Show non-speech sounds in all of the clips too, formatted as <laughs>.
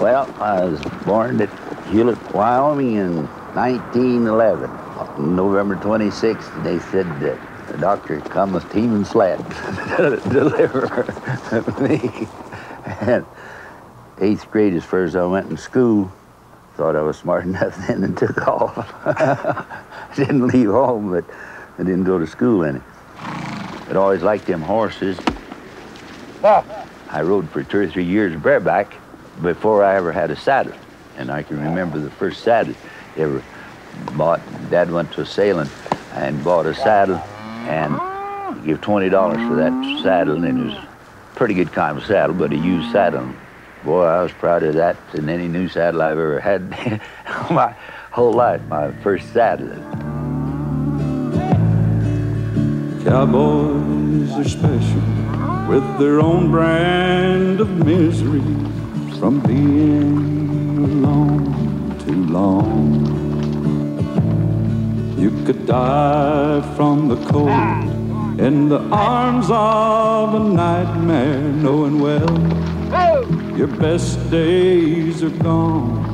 Well, I was born at Hulett, Wyoming in 1911. November 26th, they said that the doctor come with team and sled <laughs> to deliver <laughs> me. And eighth grade, as far as I went in school, thought I was smart <laughs> enough then and took off. I didn't leave home, but I didn't go to school any. I'd always liked them horses. I rode for two or three years bareback before I ever had a saddle. And I can remember the first saddle ever bought. Dad went to a sailing and bought a saddle and gave $20 for that saddle. And it was a pretty good kind of saddle, but a used saddle. Boy, I was proud of that than any new saddle I've ever had <laughs> my whole life, my first saddle. Cowboys are special with their own brand of misery from being alone too long. You could die from the cold in the arms of a nightmare, knowing well your best days are gone.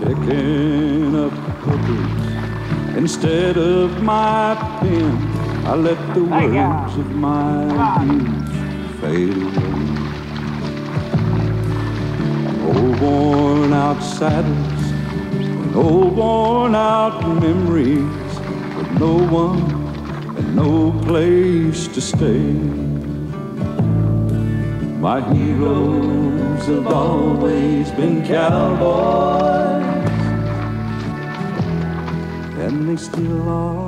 Picking up hookers instead of my pen, I let the words of my youth fade away. Old worn out saddles and old worn out memories with no one and no place to stay. My heroes have always been cowboys, still are.